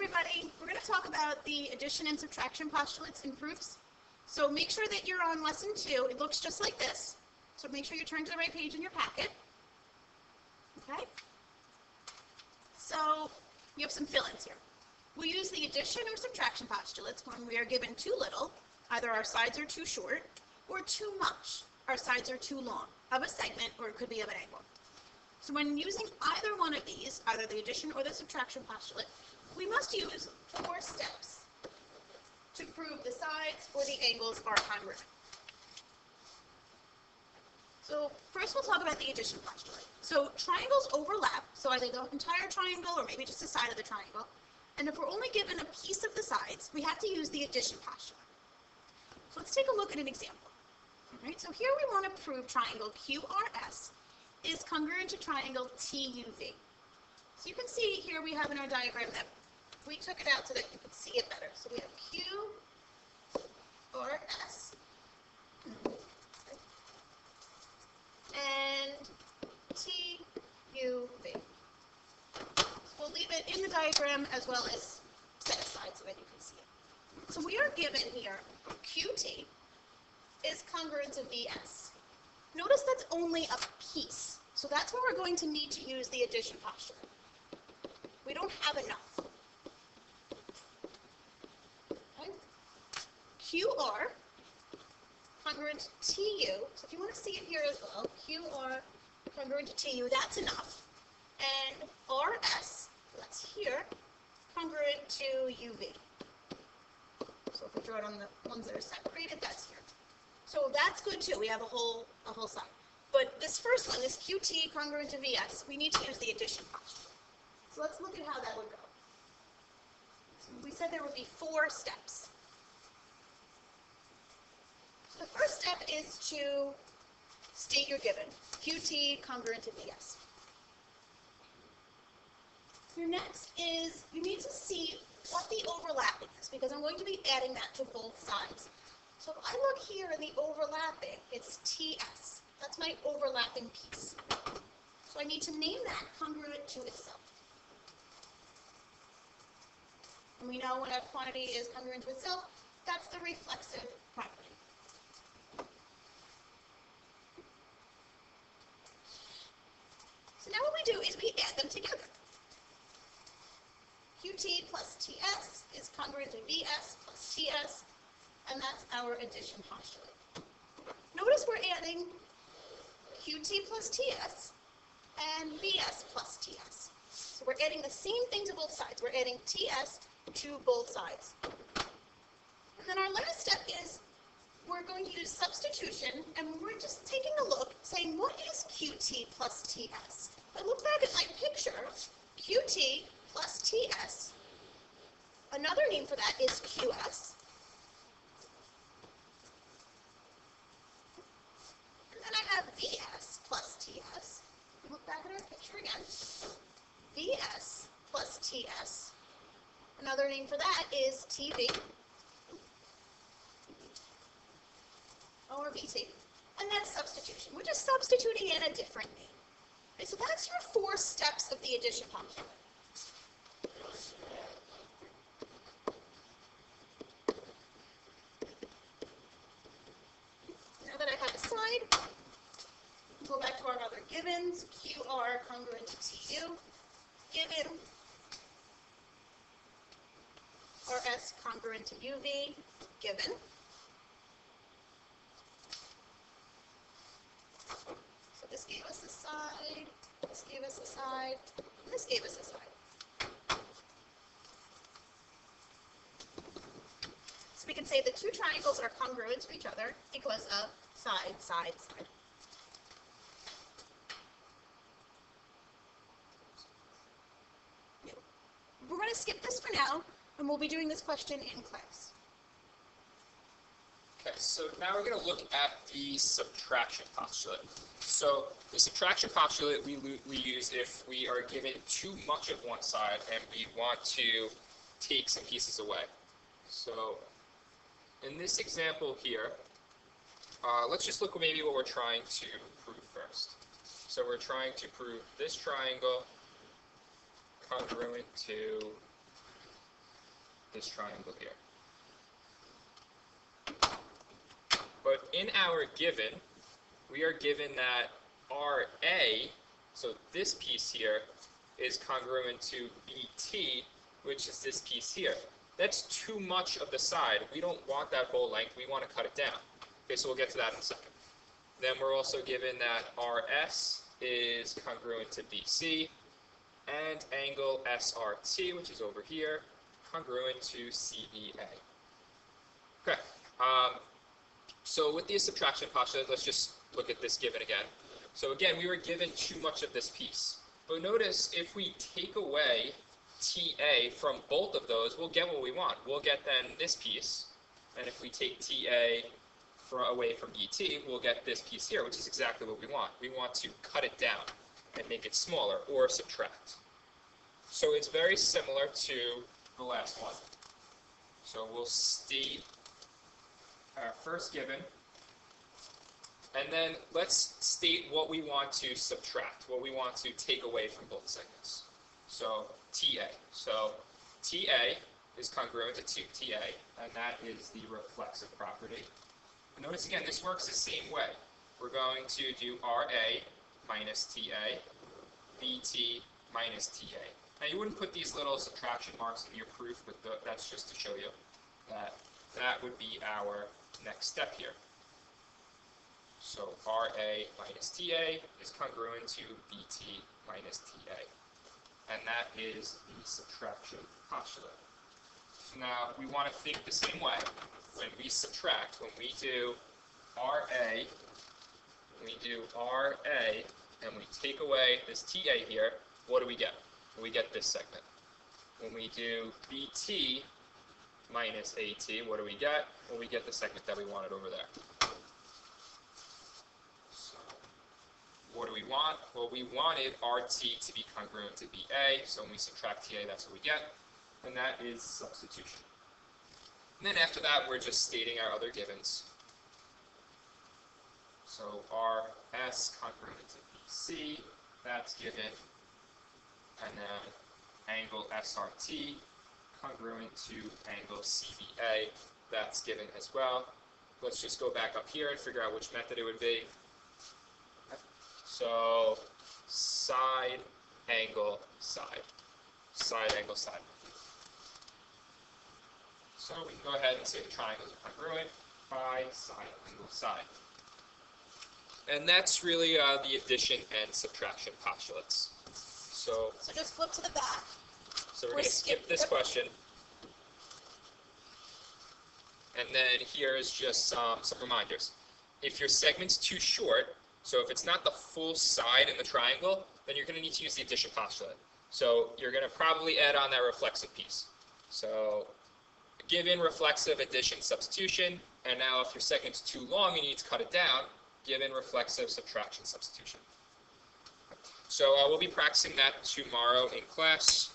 everybody. We're going to talk about the addition and subtraction postulates and proofs. So make sure that you're on lesson two. It looks just like this. So make sure you turn to the right page in your packet. Okay? So you have some fill-ins here. We use the addition or subtraction postulates when we are given too little, either our sides are too short, or too much, our sides are too long, of a segment, or it could be of an angle. So when using either one of these, either the addition or the subtraction postulate, we must use four steps to prove the sides or the angles are congruent. So first we'll talk about the addition postulate. So triangles overlap, so either the entire triangle or maybe just the side of the triangle. And if we're only given a piece of the sides, we have to use the addition postulate. So let's take a look at an example. All right, so here we want to prove triangle QRS is congruent to triangle TUV. So you can see here we have in our diagram that we took it out so that you could see it better. So we have Q, R, S. And T, U, V. So we'll leave it in the diagram as well as set aside so that you can see it. So we are given here QT is congruent to VS. Notice that's only a piece. So that's where we're going to need to use the addition postulate. We don't have enough. Okay. QR congruent to TU. So if you want to see it here as well, QR congruent to TU, that's enough. And RS, that's here, congruent to UV. So if we draw it on the ones that are separated, that's here. So that's good too. We have a whole a whole side. But this first one, this QT congruent to VS, we need to use the addition postulate. So let's look at how that would go. So we said there would be four steps. So the first step is to state your given, QT congruent to VS. Your next is you need to see what the overlapping is because I'm going to be adding that to both sides. So if I look here in the overlapping, it's TS. That's my overlapping piece. So I need to name that congruent to itself. And we know when a quantity is congruent to itself, that's the reflexive property. So now what we do is we add them together. QT plus TS is congruent to VS plus TS, and that's our addition postulate. Notice we're adding QT plus TS and VS plus TS. So we're adding the same thing to both sides. We're adding TS to both sides. And then our last step is we're going to use substitution, and we're just taking a look, saying, what is QT plus TS? I look back at my picture, QT plus TS, another name for that is QS. And then I have VS plus TS. We Look back at our picture again. VS plus TS. Another name for that is TV or VT. And that's substitution. We're just substituting in a different name. So that's your four steps of the addition postulate. Now that I have a side, go back to our other givens. QR congruent to TU. Given. RS congruent to UV. Given. This gave us a side, this gave us a side, and this gave us a side. So we can say the two triangles are congruent to each other because of side, side, side. We're going to skip this for now, and we'll be doing this question in class. Okay, so now we're going to look at the subtraction postulate. So the subtraction postulate we, we use if we are given too much of one side and we want to take some pieces away. So in this example here, uh, let's just look maybe what we're trying to prove first. So we're trying to prove this triangle congruent to this triangle here. But in our given, we are given that RA, so this piece here, is congruent to BT, which is this piece here. That's too much of the side. We don't want that whole length. We want to cut it down. Okay, so we'll get to that in a second. Then we're also given that RS is congruent to BC, and angle SRT, which is over here, congruent to CBA. Okay, um, so with the subtraction postulate, let's just look at this given again. So again, we were given too much of this piece. But notice if we take away TA from both of those, we'll get what we want. We'll get then this piece. And if we take TA away from BT, we'll get this piece here, which is exactly what we want. We want to cut it down and make it smaller or subtract. So it's very similar to the last one. So we'll state our first given, and then let's state what we want to subtract, what we want to take away from both segments. So TA. So TA is congruent to TA, and that is the reflexive property. Notice again, this works the same way. We're going to do RA minus TA, BT minus TA. Now you wouldn't put these little subtraction marks in your proof, but the, that's just to show you that that would be our next step here. So RA minus TA is congruent to BT minus TA. And that is the subtraction postulate. Now, we want to think the same way when we subtract. When we do RA, we do RA, and we take away this TA here, what do we get? We get this segment. When we do BT minus AT, what do we get? Well, we get the segment that we wanted over there. So what do we want? Well, we wanted RT to be congruent to BA, so when we subtract TA, that's what we get, and that is substitution. And then after that, we're just stating our other givens. So RS congruent to BC, that's given, and then angle SRT congruent to angle CBA, that's given as well. Let's just go back up here and figure out which method it would be. So side, angle, side. Side, angle, side. So we can go ahead and say the triangles are congruent by side, angle, side. And that's really uh, the addition and subtraction postulates. So, So just flip to the back. So we're We're going to skip this question. And then here's just some, some reminders. If your segment's too short, so if it's not the full side in the triangle, then you're going to need to use the addition postulate. So you're going to probably add on that reflexive piece. So given reflexive addition substitution, and now if your segment's too long you need to cut it down, given reflexive subtraction substitution. So uh, we'll be practicing that tomorrow in class.